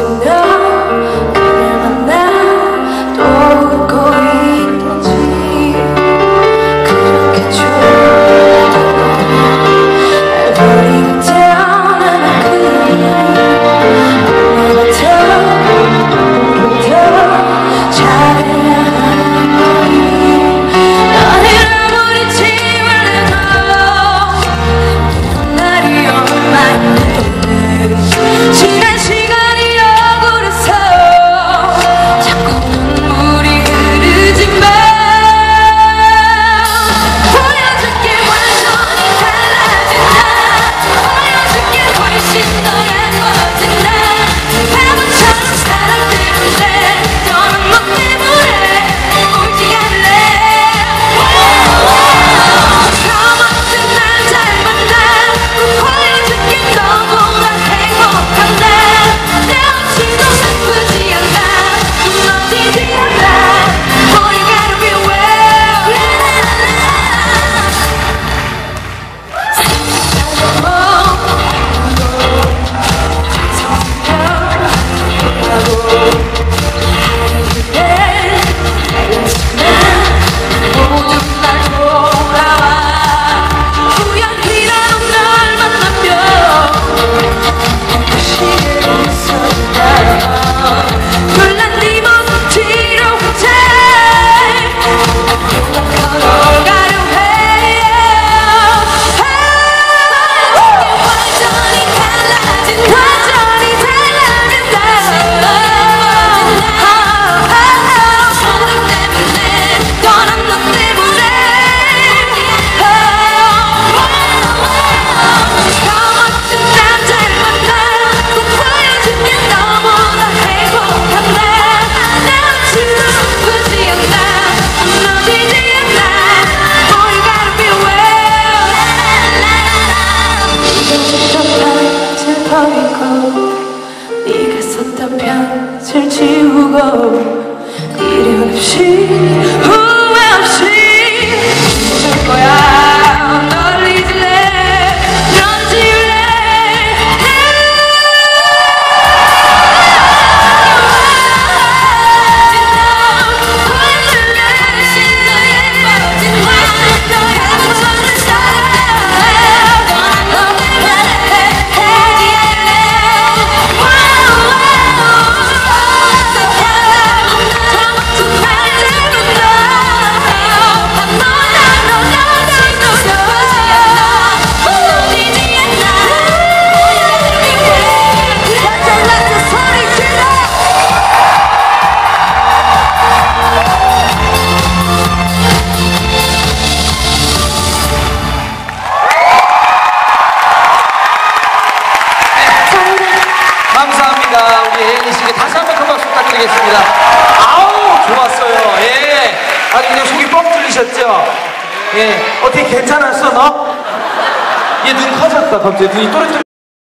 No. 햇볕을 지우고 미련 없이 예니 씨에게 다시 한번 큰 박수 부탁드리겠습니다. 아우 좋았어요. 예, 아주 그냥 속이 뻥 뚫리셨죠. 예, 어떻게 괜찮았어 너? 얘 눈 커졌다 갑자기 눈이 또렷